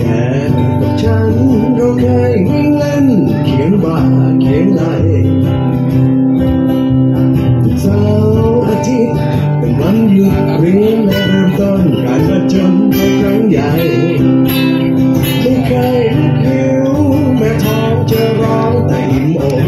แกกับฉันเราเคยวิ่งเล่น เขียนบ่าเขียนไหลเสาร์อาทิตย์เป็นวันหยุดเรียนแลเริ่มต้นการประจำครั้งใหญ่ไม่เคยคิวแม่ท้องจะร้องแต่หิมอก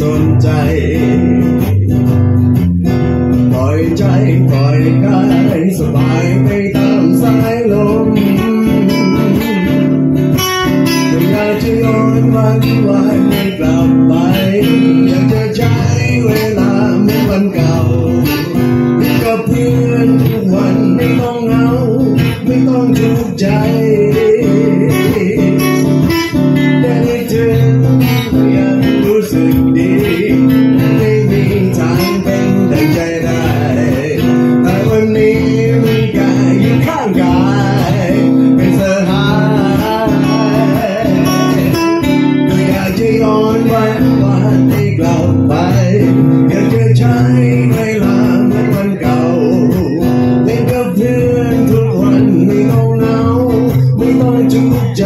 สนใจ ปล่อยใจปล่อยกายสบายไปตามสายลมไม่อยากจะย้อนวันวานไม่กลับไป ใจ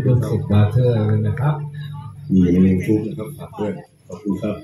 อุดมสุขมาเธอนะครับ มีเมนูซุปนะครับฝากด้วยขอบคุณครับ